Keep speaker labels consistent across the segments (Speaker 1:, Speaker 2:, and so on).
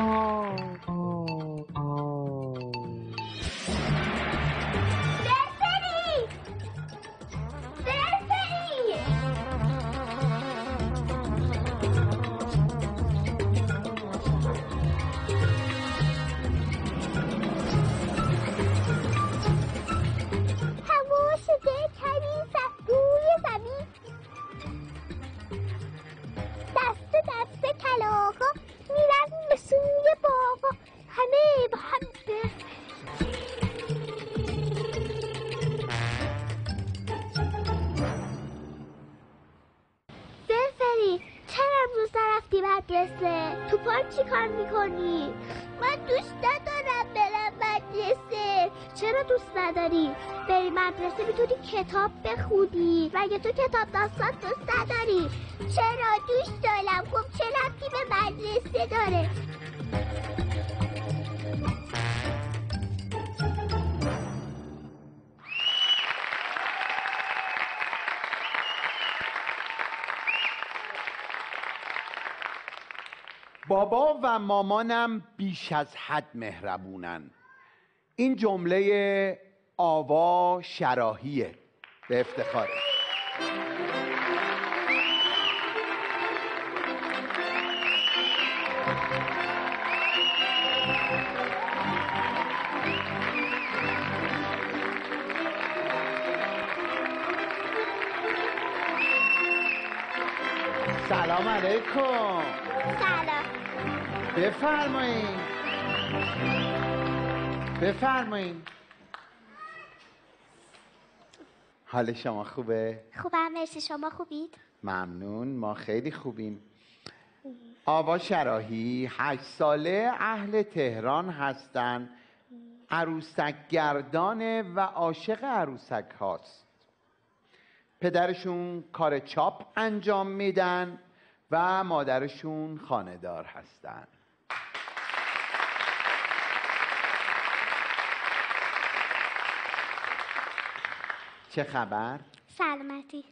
Speaker 1: فرفری چرا دوست نداری؟ بری مدرسه می‌تونی کتاب بخونی و اگه تو کتاب داستان دوست نداری؟ چرا دوست دارم؟ خب چه ربطی به مدرسه داره؟
Speaker 2: بابا و مامانم بیش از حد مهربونن. این جمله آوا شراحیه. به افتخار. سلام علیکم.
Speaker 1: سلام.
Speaker 2: بفرمایین. بفرمایین. حال شما خوبه؟
Speaker 1: خوبم مرسی. شما خوبید؟
Speaker 2: ممنون. ما خیلی خوبیم. آوا شراحی هشت ساله اهل تهران هستن. عروسک گردانه و عاشق عروسک هاست. پدرشون کار چاپ انجام میدن و مادرشون خاندار هستن. چه خبر؟
Speaker 1: سلامتی.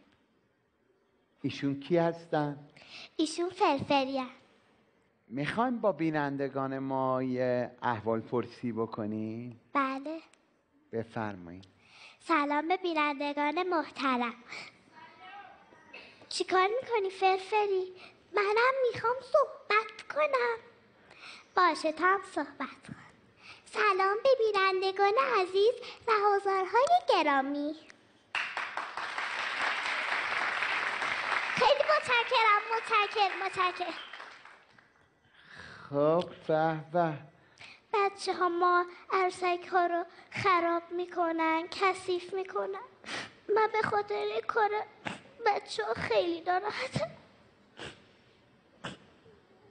Speaker 2: ایشون کی هستن؟
Speaker 1: ایشون فرفریه.
Speaker 2: می‌خوایم با بینندگان ما یه احوال پرسی بکنیم؟
Speaker 1: بله.
Speaker 2: بفرمایید.
Speaker 1: سلام به بینندگان محترم. چیکار می‌کنی فرفری؟ منم می‌خوام صحبت کنم. باشه تا هم صحبت کن. سلام به بینندگان عزیز و حضارهای گرامی. متشکرم متشکر متشکر
Speaker 2: خب به به.
Speaker 1: بچه ها ما عروسک ها رو خراب می‌کنن کثیف می‌کنن. من به خاطر این کار بچه ها خیلی ناراحتم.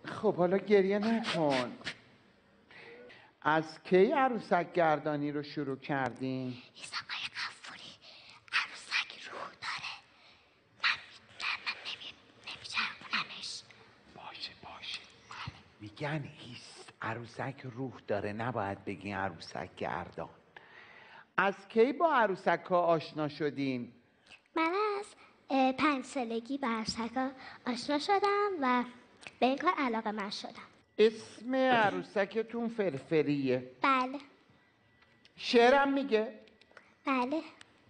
Speaker 2: خب حالا گریه نکن. از کی عروسک گردانی رو شروع کردین؟
Speaker 1: ایسا آقای قفوری عروسک روح داره من من من نمی نمیچرخونمش
Speaker 2: باشه باشه میگن هیس عروسک روح داره نباید بگین عروسک گردان. از کی با عروسک ها آشنا شدین؟
Speaker 1: من از پنج سالگی به عروسک ها آشنا شدم و به این کار علاقه من شدم.
Speaker 2: اسم عروسکتون فرفریه
Speaker 1: بله.
Speaker 2: شعرم میگه؟
Speaker 1: بله.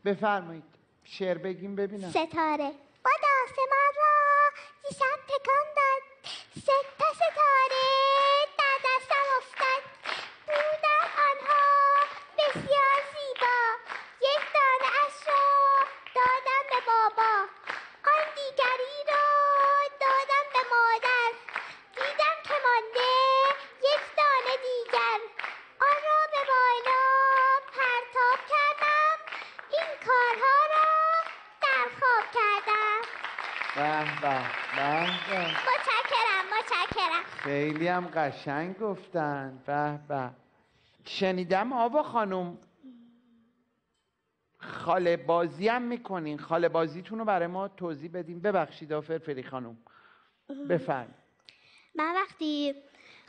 Speaker 2: بفرمایید. شعر بگیم ببینم.
Speaker 1: ستاره. باد به به. به متشکرم متشکرم.
Speaker 2: خیلی هم قشنگ گفتن. به به. شنیدم آوا خانم. خاله بازی هم می‌کنین. خاله بازیتون رو برای ما توضیح بدین. ببخشید آفر فری خانم. بفرم.
Speaker 1: من وقتی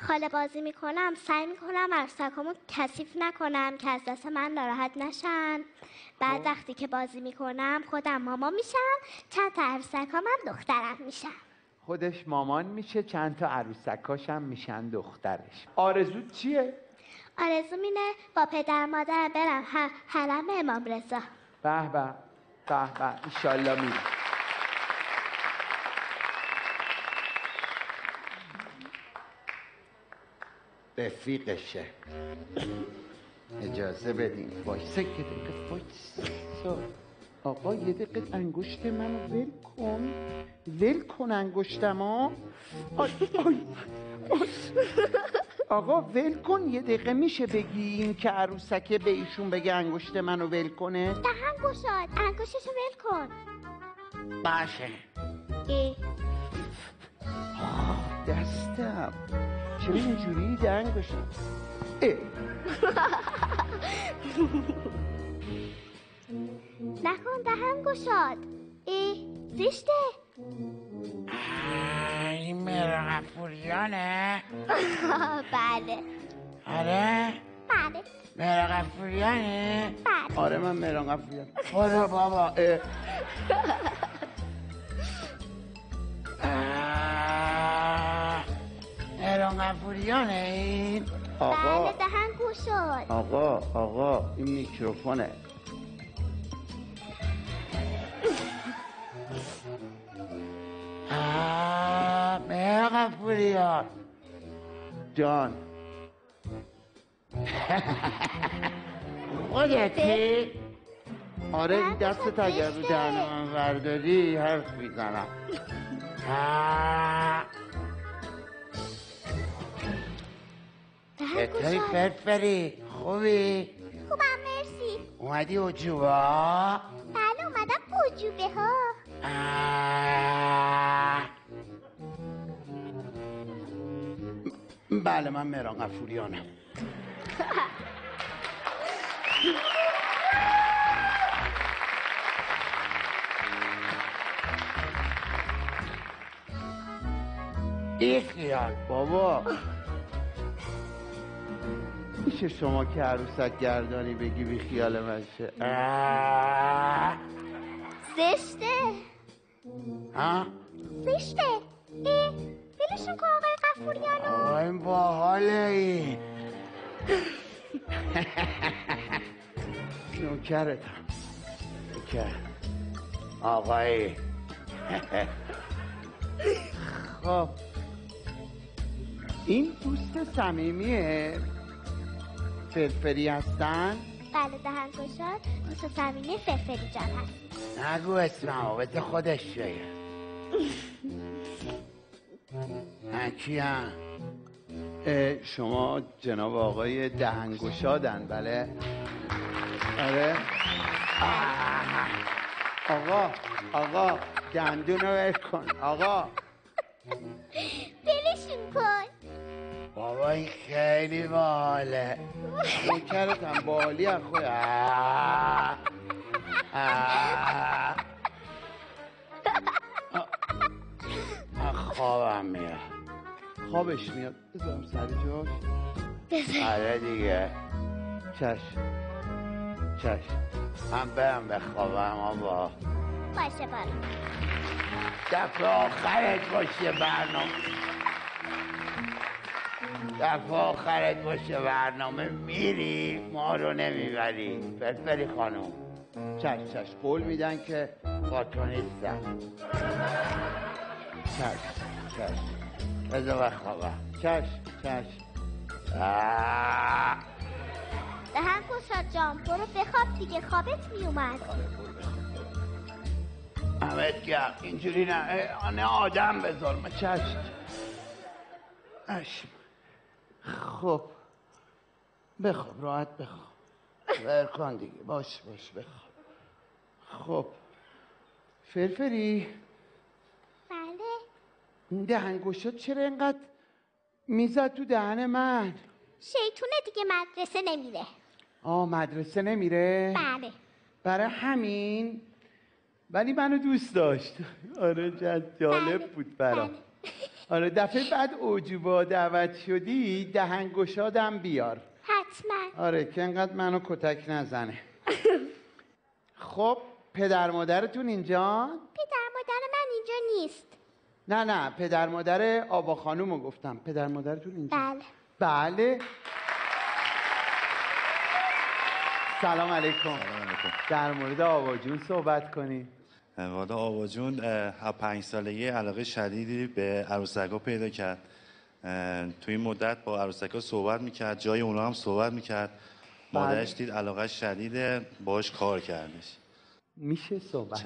Speaker 1: خاله بازی می‌کنم سعی می‌کنم عروسکامو کثیف نکنم که از دست من ناراحت نشن. بعد وقتی که بازی می‌کنم خودم ماما میشم چند تا عروسکام هم دخترم میشم.
Speaker 2: خودش مامان میشه چند تا عروسکاش هم میشن دخترش. آرزو چیه؟
Speaker 1: آرزوم اینه با پدر مادر برم حرم امام رضا.
Speaker 2: به به به به ایشالله میری رفیقشه. اجازه بدین. وایسه که دقیقه وایسا. آقا یه دقیقه انگشت منو ول کن. ول کن آی. آقا ول کن. یه دقیقه میشه بگی این که عروسکه به ایشون بگه انگشت منو ول کنه.
Speaker 1: دهن گشاد. انگشتشو ول کن.
Speaker 2: باشه.
Speaker 1: ای.
Speaker 2: دستم. چرا اینجوری گشتم اه،
Speaker 1: نکن دهن گشاد. ای زشته.
Speaker 2: این مهر غفوریانه
Speaker 1: بله.
Speaker 2: آره؟
Speaker 1: بله.
Speaker 2: مهر غفوریانه
Speaker 1: بله.
Speaker 2: آره من مهران غفوریان آره بابا. مهران غفوریانه این
Speaker 1: بله
Speaker 2: آقا
Speaker 1: دهن گشاد
Speaker 2: آقا آقا این میکروفونه. آه مهر غفوریان جان. خودتی؟ آره این دستت اگر رو دهن من ورداری حرف می‌زنم. چطوری فرفری خوبی؟
Speaker 1: خوبم مرسی
Speaker 2: اومدی اجوبا؟
Speaker 1: بله اومدم بجوبه ها
Speaker 2: آه. بله من مهران غفوریانم ای خیال بابا میشه شما که عروسک گردانی بگی بی خیال من شه.
Speaker 1: زشته.
Speaker 2: ها؟
Speaker 1: زشته. ای ولشون کن آقای قفوریانو
Speaker 2: آه، این باحاله این نوکرتم نوکر. آقایی خب. این دوست صمیمیه. فرفری هستن؟
Speaker 1: بله دهن گشاد دوست صمیمی فرفری جان هست.
Speaker 2: نگو اسممو بده خودش بگه من اه، شما جناب آقای دهنگشادن بله؟ آره. آقا آقا دندون رو کن. آقا. بابا این خیلی باله نوکرتم بالی از خود خوابم میاد. خوابش میاد. بذارم سر جاش.
Speaker 1: بذار.
Speaker 2: آره دیگه. چشم چشم من برم بخوابم آبا.
Speaker 1: باشه برو
Speaker 2: دفعه آخرت باشه برنامه. دفعه آخرت باشه برنامه میری ما رو نمی‌بری. فرفری خانم. چشم چشم قول میدن که با تو نیستم. چشم چشم بذار بخوابم. چشم آه.
Speaker 1: دهن گشاد جان برو بخواب دیگه خوابت میومد.
Speaker 2: همت گرم. اینجوری نه نه آدم بذار. ما چشم خب بخواب راحت بخواب. ور کن دیگه باش باش بخواب. خب فرفری؟
Speaker 1: بله.
Speaker 2: این دهنگشت چرا اینقدر می‌زد تو دهن من؟
Speaker 1: شیطونه دیگه مدرسه نمیره.
Speaker 2: آه مدرسه نمیره؟
Speaker 1: بله.
Speaker 2: برای همین؟ ولی منو دوست داشت. آره جالب
Speaker 1: بله،
Speaker 2: بود برام.
Speaker 1: بله.
Speaker 2: آره دفعه بعد اوجوبا دعوت شدی دهنگشادم بیار.
Speaker 1: حتما.
Speaker 2: آره که انقدر منو کتک نزنه. خب پدر مادرتون اینجا؟
Speaker 1: پدر مادر من اینجا نیست.
Speaker 2: نه نه پدر مادر آبا خانوم رو گفتم. پدر مادرتون اینجا.
Speaker 1: بله.
Speaker 2: بله. سلام علیکم.
Speaker 3: سلام علیکم.
Speaker 2: در مورد آبا جون صحبت کنید
Speaker 3: والا آوا جون اه، از پنج سالگی علاقه شدیدی به عروسکا پیدا کرد. توی این مدت با عروسکا صحبت می‌کرد جای اونا هم صحبت می‌کرد. مادرش دید علاقه شدیده باش کار کردش.
Speaker 2: میشه صحبت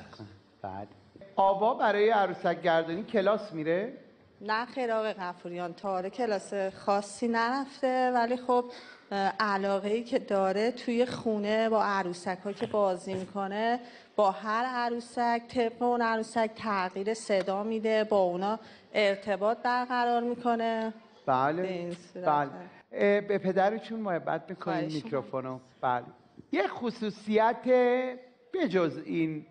Speaker 2: بعد. آبا برای عروسک گردانی کلاس میره؟
Speaker 4: نه خیر آقای غفوریان تاره کلاس خاصی نرفته ولی خب علاقه ای که داره توی خونه با عروسک ها که بازی می‌کنه با هر عروسک طبق اون عروسک تغییر صدا میده با اونا ارتباط برقرار می‌کنه.
Speaker 2: بله. بله. به پدرشون محبت می‌کنین. میکروفونو. بله. یه خصوصیت بجز این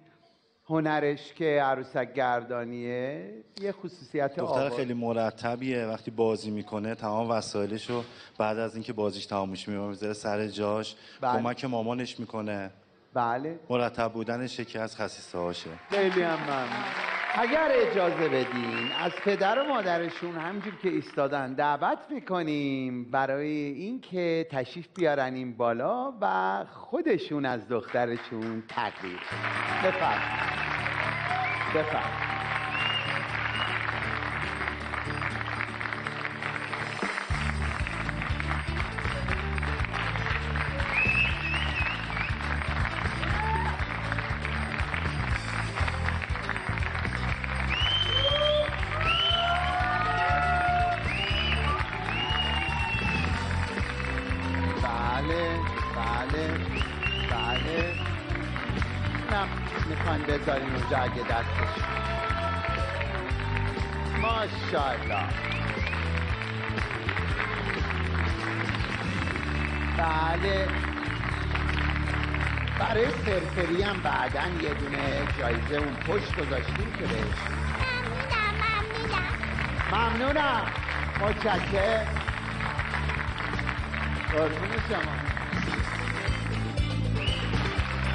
Speaker 2: هنرش که عروسک گردانیه یه خصوصیت
Speaker 3: دختر خیلی مرتبیه. وقتی بازی می‌کنه تمام وسایلش رو بعد از اینکه بازیش تمام میشه می‌ذاره سر جاش.
Speaker 2: بله.
Speaker 3: کمک مامانش می‌کنه.
Speaker 2: بله.
Speaker 3: مرتب بودنش یکی از خصیصه هاشه.
Speaker 2: خیلی هم ممنون. اگر اجازه بدین از پدر و مادرشون همجور که ایستادن دعوت می‌کنیم برای اینکه تشریف بیارن این بالا و خودشون از دخترشون تقدیر. بفرمایید بفرمایید بذارین اونجا اگه دستش. ماشاءالله. بله. برای فرفری هم بعدا یه دونه جایزه اون پشت گذاشتیم که بهش
Speaker 1: ممنونم. ممنونم.
Speaker 2: ممنونم متشکر قربون شما.